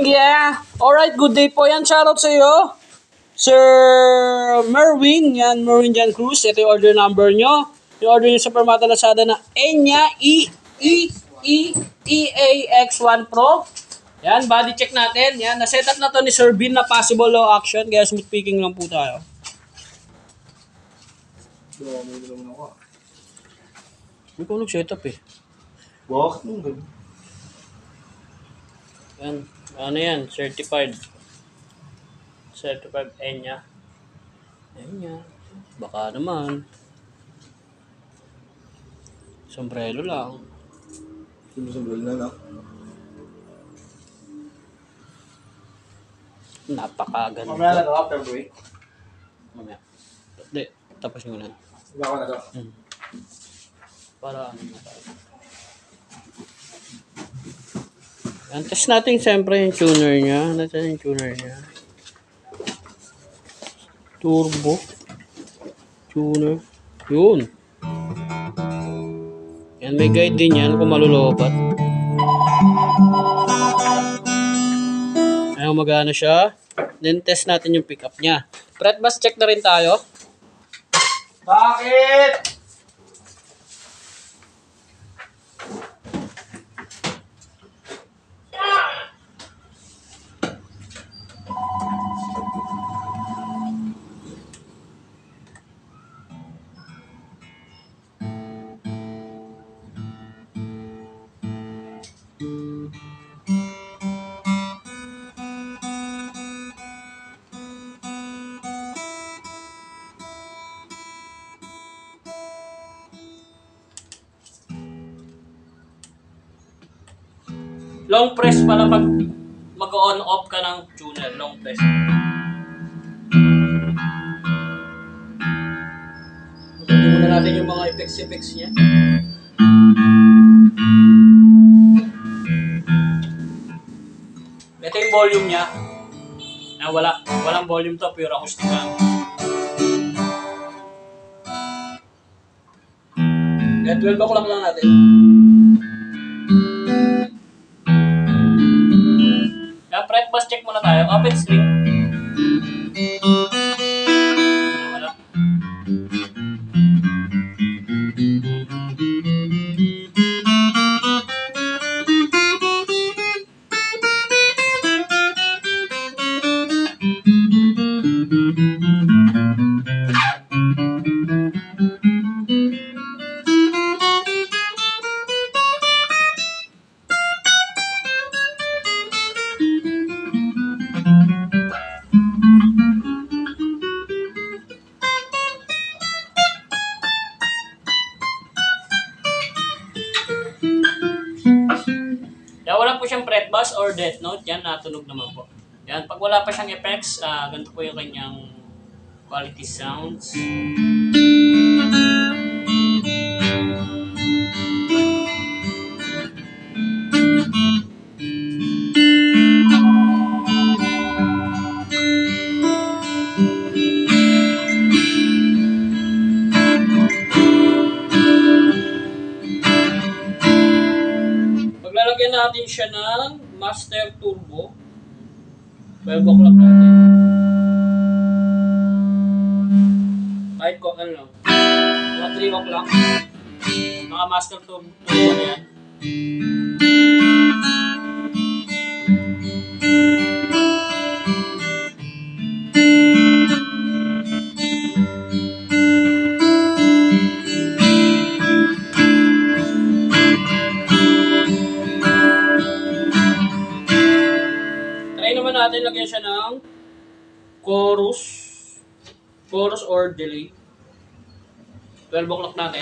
Yeah. Alright, good day po yan. Shoutout sa iyo. Sir Merwin. Yan, Merwin Jan Cruz. Ito yung order number nyo. Yung order nyo sa Permata Lazada na Enya E E E E A X1 Pro. Yan, body check natin. Yan, na-set up na to ni Sir Bin na possible low action. Kaya smooth picking lang po tayo. Hindi ko nag-set up eh. Bakit nung ganun? Yan. Ano yan? Certified. Certified Enya. Enya. Baka naman. Sombrero lang. Sumusunod na lang. Napakaganda. Mamaya na to, after break. Mamaya. Hindi. Tapos nyo na. Wala ko na to. Para ano na tayo. Yan. Test natin siyempre yung tuner niya. Nasaan yung tuner niya? Turbo. Tuner. Yun. Yan, may guide din yan kung malulobat. Ayaw magana siya. Then test natin yung pickup niya. Fret bus check na rin tayo. Bakit? Long press pala pag mag-on off ka ng tuner. Long press. Tingnan muna natin yung mga effects-effects niya. Ito yung volume niya. Na wala, walang volume to, pure acoustic lang. Kaya 12 o'clock lang natin. Bus check muna tayo. Open string. Siyang fret bus or death note. Yan, natunog naman po. Yan, pag wala pa siyang effects, ah ganito po yung kanyang quality sounds. Natin siya ng Master Turbo. 12 o'clock natin. Kahit ko ano. Mga 3 o'clock. Mga Master turbo na yan. Chorus or delay. 12 o'clock natin.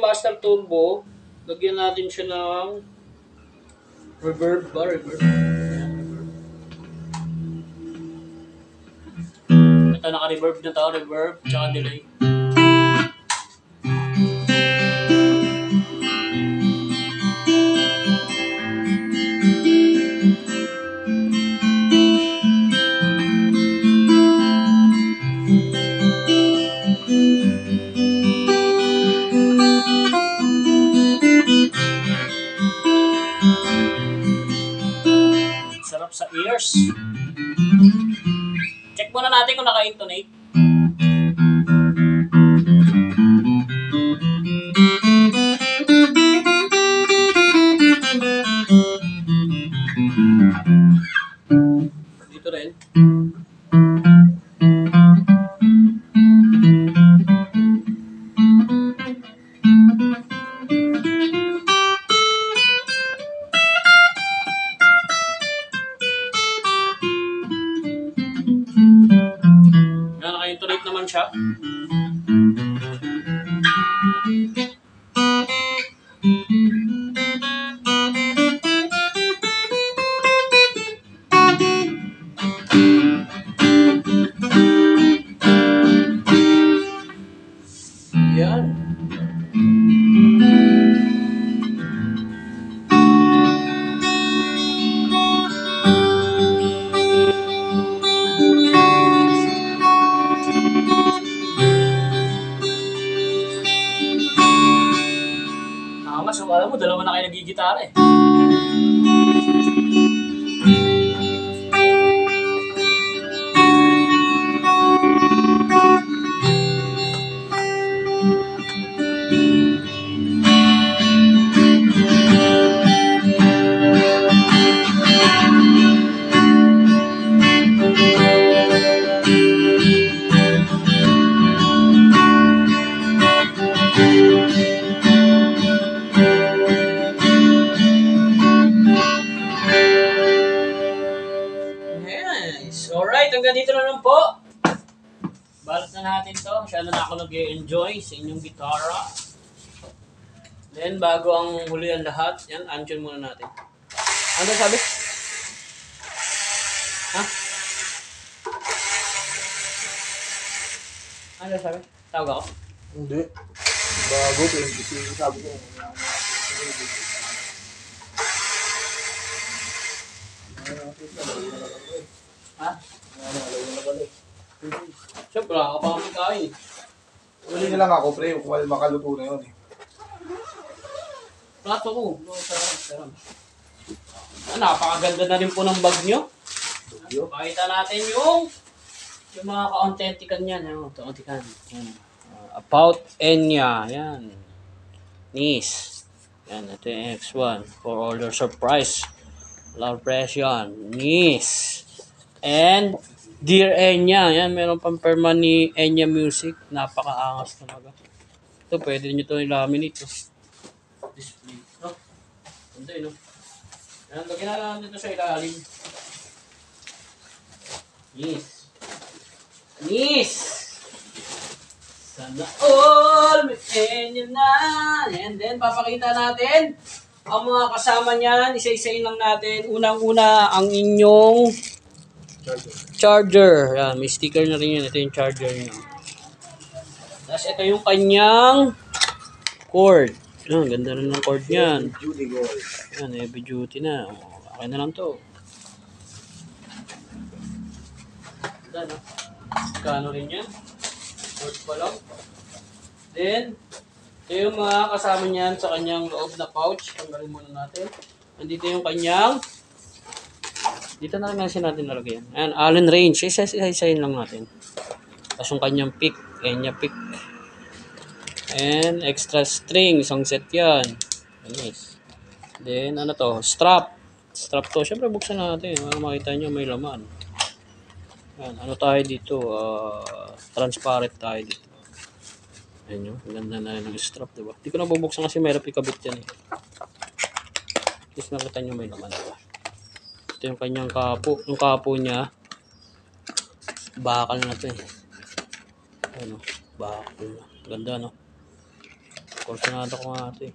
yung master turbo, lagyan natin siya ng reverb ba? Reverb. Ito naka-reverb na tao, reverb, tsaka delay. Check muna natin kung naka-intonate. Siya. Yan. Na natin to. Masyado na ako nag-enjoy sa inyong gitara. Then, bago ang huli ang lahat, yan, answer muna natin. Ano sabi? Ha? Ano sabi? Tawag ako? Hindi. Bago, 20 sabi ko. Ha? Siyempre, wala ka pa kami kain. Uli na lang ako, pre. Kung makaluto na yun eh. Plato ko. No, sarap, sarap. Ah, napakaganda na rin po ng bag nyo. Pakita natin yung yung mga ka-authentican yan. Ano, authentican. Yan. Ah, about Enya. Yan. Nice. Yan, ito yung X1. For all your surprise. Love Pression. Nice. And Dear Enya. Yan, meron pang perma ni Enya Music. Napakaangas talaga. Ito, pwede nyo ito i-laminate. No? display. No? Ganda eh, no? Yan, lagyan na lang dito sa ilalim. Yes. Yes! Sana all may enyo na. And then, papakita natin ang mga kasama niyan. Isa-isayin lang natin. Unang-una, ang inyong charger. Yan, may sticker na rin yun. Ito yung charger niya. Tapos ito yung kanyang cord. Yan, ganda rin ng cord niyan. Judy Gold. Yan, heavy duty na. Okay na lang to. Ganda, no? Kano rin yan? Cord pa lang. Then, ito yung mga kasama niyan sa kanyang loob na pouch. Tanggalin muna natin. Nandito yung kanyang dito na lang kasi natin nalagyan. Ayan, Allen range. Isa-isayin lang natin. Tapos yung kanyang pick. Enya pick. And extra string. Isang set yan. Nice. Then, ano to? Strap. Strap to. Siyempre, buksan natin. Para makita nyo may laman. Ayan, ano tayo dito? Ah, transparent tayo dito. Ayan. Ang ganda na ng strap, diba? Hindi ko na bubuksan kasi may ikabit yan eh. At least nakita nyo may laman, diba? Ito yung kanyang kapo. Yung kapo niya, bakal na to eh. Ano, bakal na. Ganda, no? Kursunado ko nga ito eh.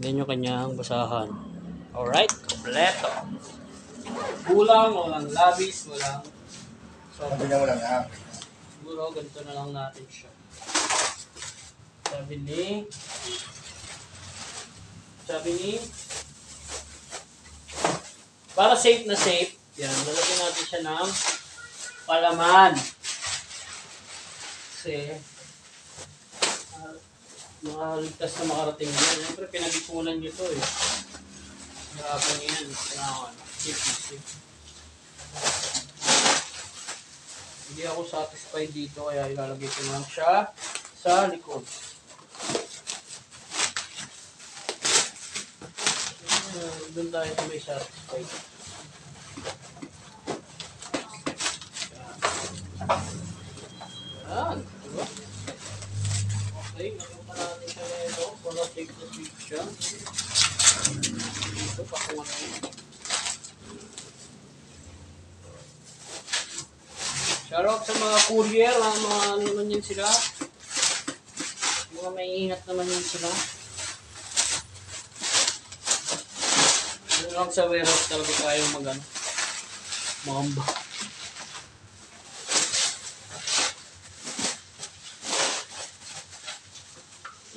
Yan yung kanyang basahan. Alright, kompleto. Kulang, walang labis, walang Sabi mo lang ha. siguro ganito na lang natin siya. Sabi ni... Sabi ni... Para safe na safe, yan, lalagyan natin siya ng palaman. Kasi, uh, makaligtas na makarating yan. Siyempre, pinag-ipunan nyo to eh. Grabe yan. Kailangan. Safe na safe. Hindi ako satisfied dito kaya ilalagay ko lang siya sa likod. Uh, doon tayo sa may satisfied. Yan. Diba? Okay, nakita natin siya nito. Para take the picture. Dito, pakungan natin. Shoutout sa mga courier, ah, mga ano naman yun sila. Mga may ingat naman yun sila. Ano lang sa warehouse talaga tayo mag ano, mamba.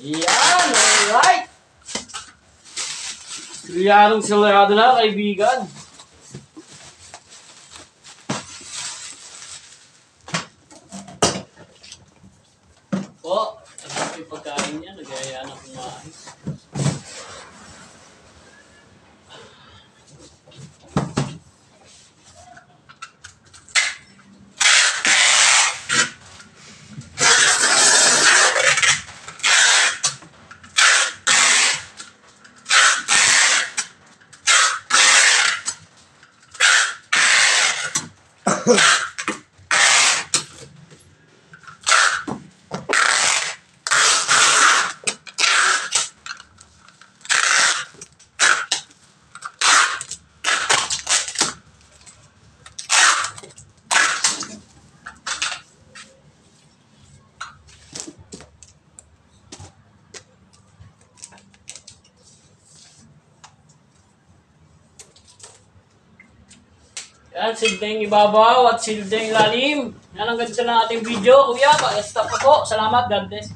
Yan! Alright! Silyadong silyado na, kaibigan. Yeah. Yan, sildeng ibabaw at sildeng ilalim. Yan ang ganda ng ating video. Kuya, pa-stop po. Salamat. God bless.